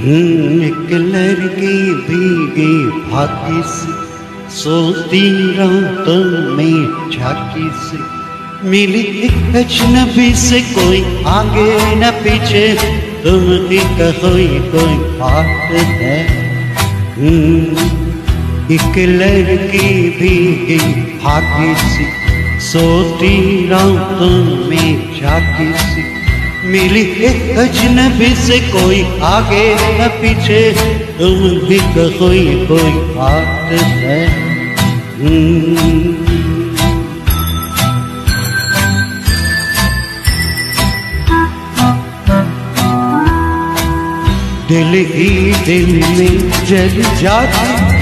एक लड़की भीगी भागी से सोती रातों में झाकी से मिली एक अजनबी से कोई आगे न पीछे तुम ही कहो ये कोई बात है। हम्म, एक लड़की भीगी भागी से सोती रातों में झाकी से मिली एक अजनबी से कोई आगे न पीछे। तुम भी कहो ये कोई बात है। हम्म। दिल ही दिल में जल जाती,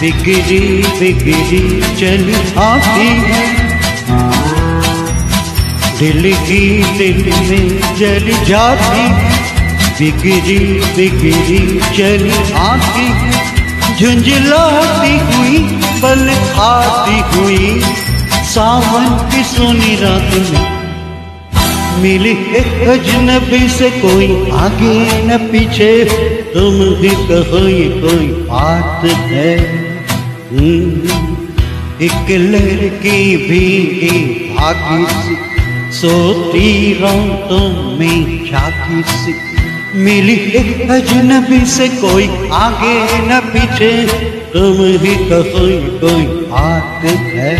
बिगड़ी बिगड़ी चल आती। है दिल की दिल में जल जाती बिगड़ी बिगड़ी चली आती झुंझलाती हुई पल खाती हुई सावन की सोनी रात में। मिली एक अजनबी से कोई आगे न पीछे तुम भी कहो ये कोई बात है। हम्म, एक लड़की भी भागी सोती रातों में झाकी सी मिली अजनबी से कोई आगे न पीछे। तुम ही कहो कोई बात है।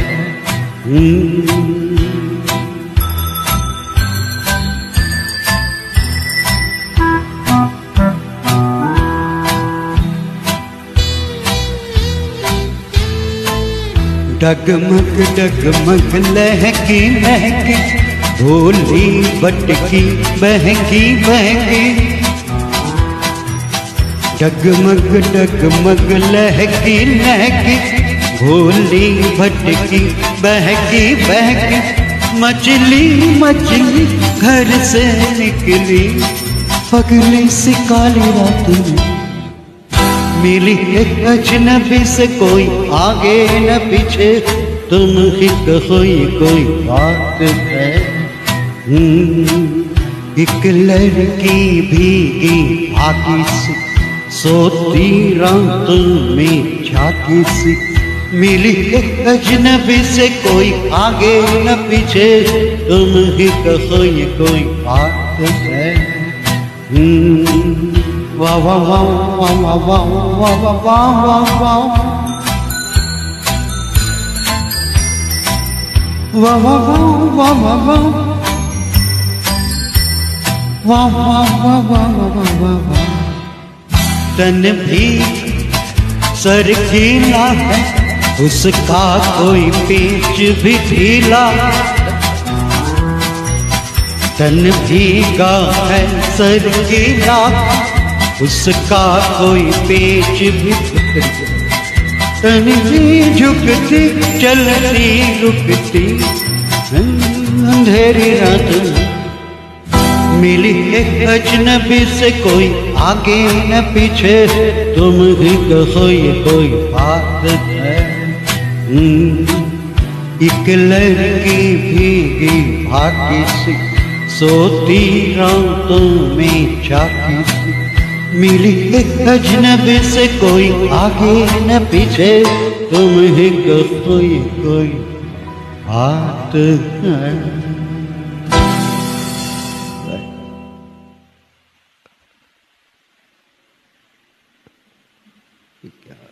डगमग डगमग लहकी महकी भोली बटकी बहकी बहकी डगमग डगमग, लहकी लहकी। भोली भटकी, बहकी बहकी। मछली मछली घर से निकली। पगली सी काली रात में। मिली एक अजनबी से कोई, आगे न पीछे। तुम ही कहो ये कोई बात है। एक लड़की भीगी भागी सी सोती रातों में झाकी सी मिली अजनबी से कोई आगे न पीछे तुम ही कहो ये कोई बात है हम्म, वाह वाह वाह वाह वाह वाह वाह वाह वाह वाह वाह वाह वाह वाह वाह वाह वाह वाह वाह वाह वाह वाह वाह तन भी सर खीला है, उसका कोई पेच भी ढीला तन भीगा है, सर गीला उसका कोई पेच भी तन भी झुकती, चलती, रुकती, अंधेरी रात में मिली एक अजनबी से कोई आगे न पीछे। तुम भी कहो ये कोई बात है। हम्म, एक लड़की भीगी भागी सी। सोती रातों में झाकी सी। मिली एक अजनबी से कोई आगे न पीछे। तुम ही कहो ये कोई बात है। വിജ്ഞാനം